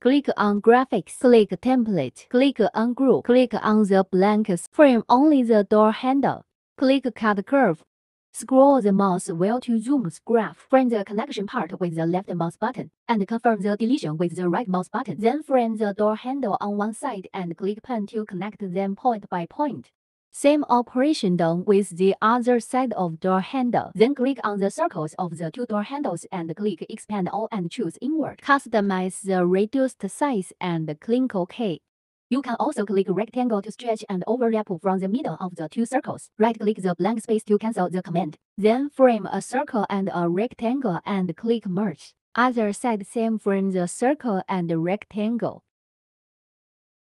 Click on Graphics. Click Template. Click on Group. Click on the blank frame only the door handle. Click Cut Curve. Scroll the mouse wheel to zoom graph. Frame the connection part with the left mouse button and confirm the deletion with the right mouse button. Then frame the door handle on one side and click Pen to connect them point by point. Same operation done with the other side of door handle. Then click on the circles of the two door handles and click Expand All and choose Inward. Customize the reduced size and click OK. You can also click rectangle to stretch and overlap from the middle of the two circles. Right-click the blank space to cancel the command. Then frame a circle and a rectangle and click merge. Other side same frame the circle and rectangle.